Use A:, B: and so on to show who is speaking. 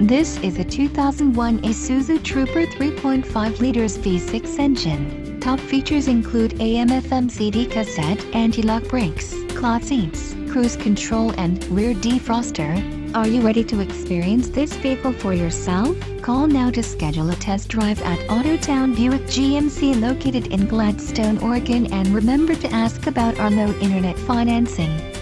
A: This is a 2001 Isuzu Trooper 3.5 liters V6 engine. Top features include AM-FM CD cassette, anti-lock brakes, cloth seats, cruise control and rear defroster. Are you ready to experience this vehicle for yourself? Call now to schedule a test drive at Autotown Buick GMC located in Gladstone, Oregon and remember to ask about our low internet financing.